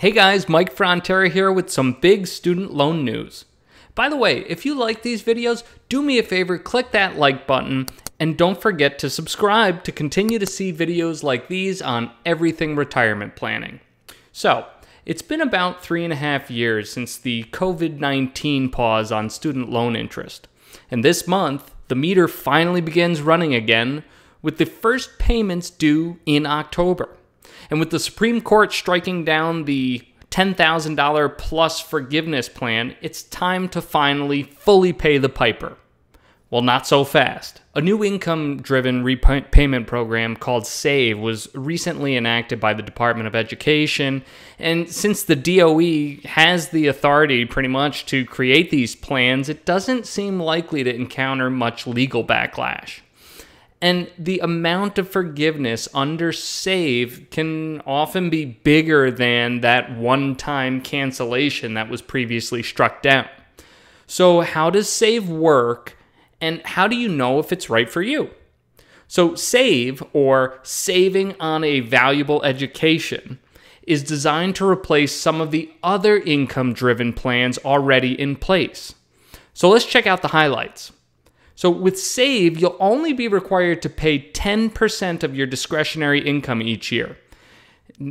Hey guys, Mike Frontera here with some big student loan news. By the way, if you like these videos, do me a favor, click that like button, and don't forget to subscribe to continue to see videos like these on everything retirement planning. So, it's been about three and a half years since the COVID 19 pause on student loan interest. And this month, the meter finally begins running again, with the first payments due in October. And with the Supreme Court striking down the $10,000 plus forgiveness plan, it's time to finally fully pay the piper. Well, not so fast. A new income driven repayment program called SAVE was recently enacted by the Department of Education. And since the DOE has the authority pretty much to create these plans, it doesn't seem likely to encounter much legal backlash. And the amount of forgiveness under SAVE can often be bigger than that one time cancellation that was previously struck down. So, how does SAVE work, and how do you know if it's right for you? So, SAVE, or Saving on a Valuable Education, is designed to replace some of the other income driven plans already in place. So, let's check out the highlights. So with SAVE, you'll only be required to pay 10% of your discretionary income each year.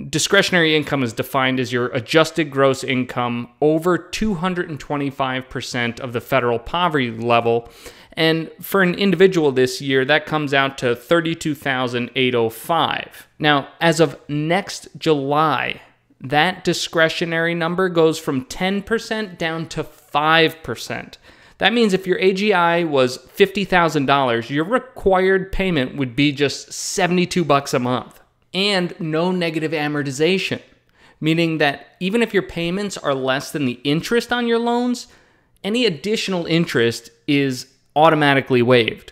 Discretionary income is defined as your adjusted gross income over 225% of the federal poverty level. And for an individual this year, that comes out to 32,805. Now, as of next July, that discretionary number goes from 10% down to 5%. That means if your AGI was $50,000, your required payment would be just 72 bucks a month and no negative amortization, meaning that even if your payments are less than the interest on your loans, any additional interest is automatically waived.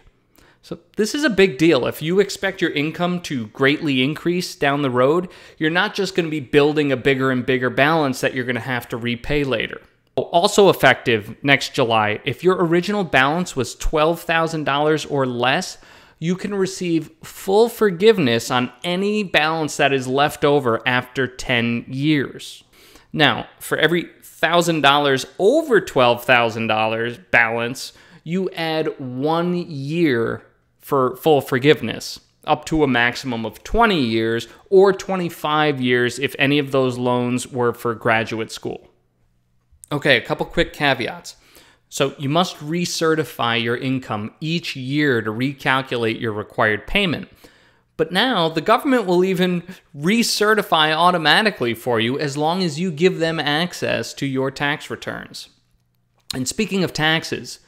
So, this is a big deal. If you expect your income to greatly increase down the road, you're not just going to be building a bigger and bigger balance that you're going to have to repay later. Also effective next July, if your original balance was $12,000 or less, you can receive full forgiveness on any balance that is left over after 10 years. Now, for every $1,000 over $12,000 balance, you add one year for full forgiveness, up to a maximum of 20 years or 25 years if any of those loans were for graduate school. Okay, a couple quick caveats. So, you must recertify your income each year to recalculate your required payment. But now the government will even recertify automatically for you as long as you give them access to your tax returns. And speaking of taxes,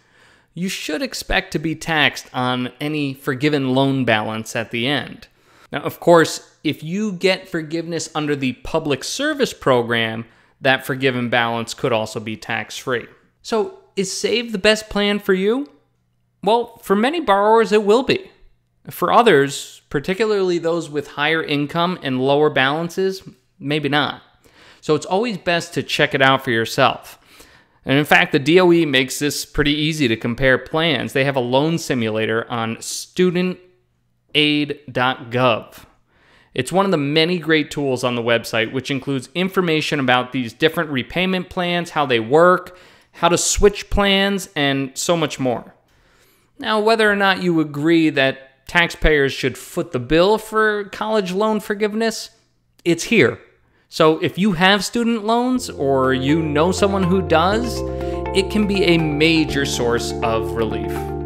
you should expect to be taxed on any forgiven loan balance at the end. Now, of course, if you get forgiveness under the public service program, that forgiven balance could also be tax free. So, is SAVE the best plan for you? Well, for many borrowers, it will be. For others, particularly those with higher income and lower balances, maybe not. So, it's always best to check it out for yourself. And in fact, the DOE makes this pretty easy to compare plans. They have a loan simulator on studentaid.gov. It's one of the many great tools on the website, which includes information about these different repayment plans, how they work, how to switch plans, and so much more. Now, whether or not you agree that taxpayers should foot the bill for college loan forgiveness, it's here. So if you have student loans or you know someone who does, it can be a major source of relief.